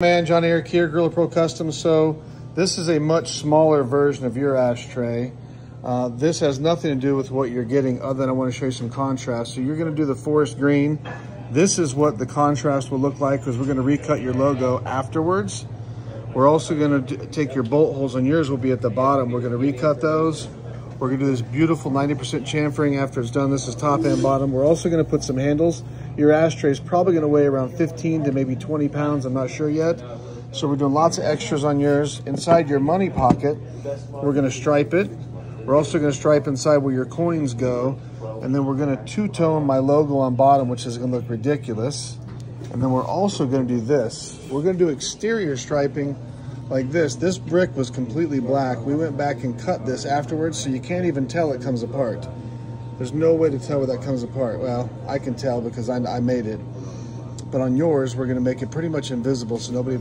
Man, John Eric here, Gorilla Pro Custom. So this is a much smaller version of your ashtray. Uh, this has nothing to do with what you're getting other than I want to show you some contrast. So you're going to do the forest green. This is what the contrast will look like because we're going to recut your logo afterwards. We're also going to take your bolt holes on yours will be at the bottom. We're going to recut those. We're going to do this beautiful 90% chamfering after it's done. This is top and bottom. We're also going to put some handles your ashtray is probably gonna weigh around 15 to maybe 20 pounds, I'm not sure yet. So we're doing lots of extras on yours. Inside your money pocket, we're gonna stripe it. We're also gonna stripe inside where your coins go. And then we're gonna two-tone my logo on bottom, which is gonna look ridiculous. And then we're also gonna do this. We're gonna do exterior striping like this. This brick was completely black. We went back and cut this afterwards, so you can't even tell it comes apart. There's no way to tell where that comes apart. Well, I can tell because I, I made it. But on yours, we're gonna make it pretty much invisible so nobody